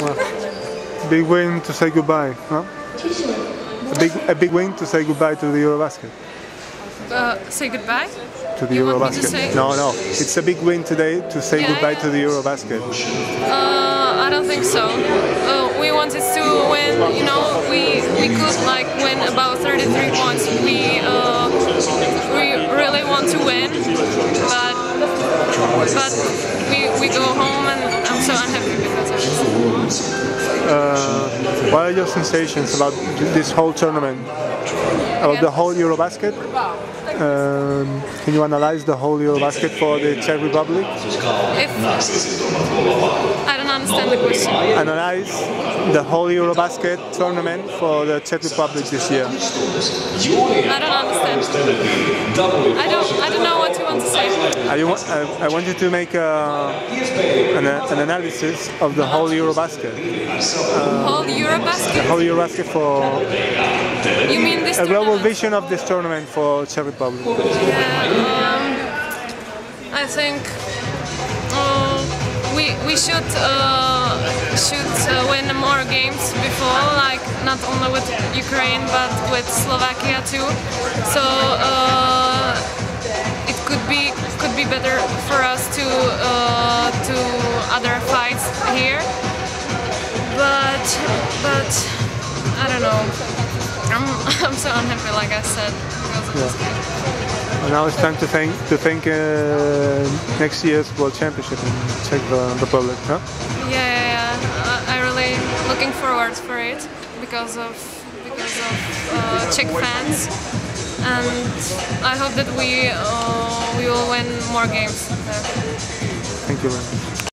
Well, big win to say goodbye, huh? A big, a big win to say goodbye to the Eurobasket. Uh, say goodbye. To the You want me to Eurobasket. No, no. It's a big win today to say Yeah, goodbye yeah. to the Eurobasket. Uh, I don't think so. Uh, we wanted to win. You know, we we could like win about 33 points. We uh, we really want to win, but but what are your sensations about this whole tournament? About the whole Eurobasket? Um, can you analyze the whole Eurobasket for the Czech Republic? If I don't understand the question. Analyze the whole Eurobasket tournament for the Czech Republic this year. I don't understand. I don't I don't know what want. I, I, I want you to make uh, an, an analysis of the whole Eurobasket. Whole Eurobasket? The whole Eurobasket for You mean this a global tournament? vision of this tournament for Czech Republic. Yeah, um, I think uh, we we should uh, should uh, win more games before, like not only with Ukraine but with Slovakia too. So be better for us to uh, to other fights here. But but I don't know. I'm I'm so unhappy, like I said, because of this game. And now it's time to think to think uh, next year's World Championship in Czech Republic. Huh? Yeah, yeah, yeah. I, I really looking forward for it because of because of uh, Czech fans, and I hope that we uh, we will win more games. Thank you very much.